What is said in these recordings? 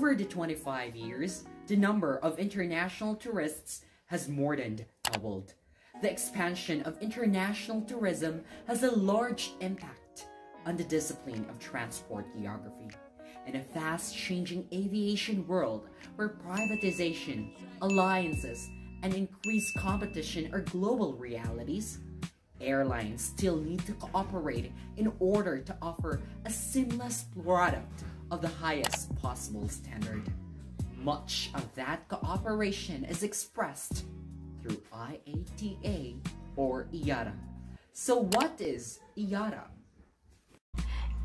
Over the 25 years, the number of international tourists has more than doubled. The expansion of international tourism has a large impact on the discipline of transport geography. In a fast-changing aviation world where privatization, alliances, and increased competition are global realities, airlines still need to cooperate in order to offer a seamless product of the highest possible standard. Much of that cooperation is expressed through IATA or IATA. So what is IATA?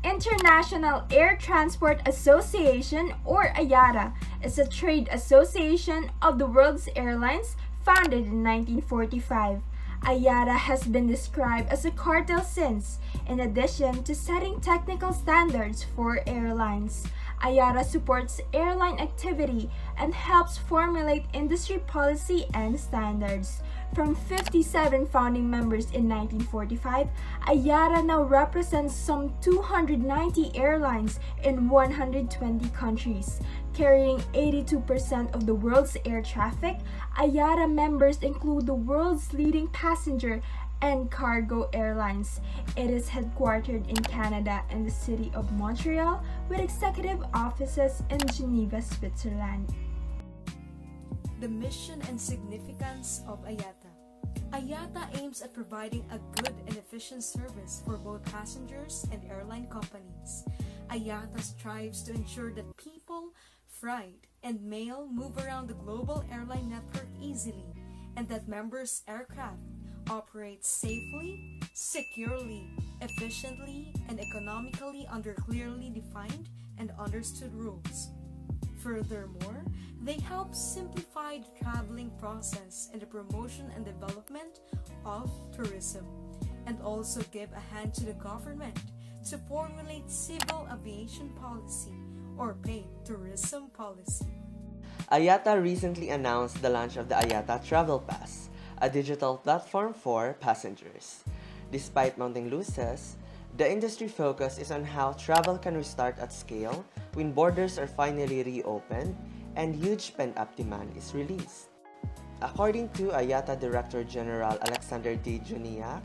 International Air Transport Association or IATA is a trade association of the world's airlines founded in 1945. IATA has been described as a cartel since, in addition to setting technical standards for airlines. IATA supports airline activity and helps formulate industry policy and standards. From 57 founding members in 1945, IATA now represents some 290 airlines in 120 countries. Carrying 82% of the world's air traffic, IATA members include the world's leading passenger and cargo airlines. It is headquartered in Canada and the city of Montreal with executive offices in Geneva, Switzerland. The mission and significance of IATA. IATA aims at providing a good and efficient service for both passengers and airline companies. IATA strives to ensure that people, freight, and mail move around the global airline network easily and that members' aircraft operate safely, securely, efficiently, and economically under clearly defined and understood rules. Furthermore, they help simplify the traveling process and the promotion and development of tourism, and also give a hand to the government to formulate civil aviation policy or paid tourism policy. IATA recently announced the launch of the IATA Travel Pass, a digital platform for passengers. Despite mounting losses, the industry focus is on how travel can restart at scale when borders are finally reopened and huge pent-up demand is released. According to IATA Director General Alexander de Juniac,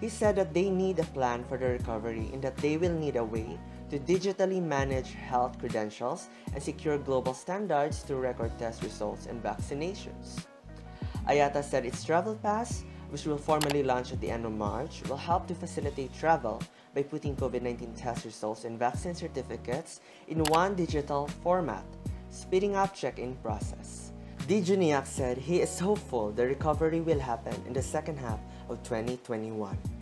he said that they need a plan for the recovery and that they will need a way to digitally manage health credentials and secure global standards to record test results and vaccinations. IATA said its Travel Pass, which will formally launch at the end of March, will help to facilitate travel by putting COVID-19 test results and vaccine certificates in one digital format, speeding up check-in process. de Juniac said he is hopeful the recovery will happen in the second half of 2021.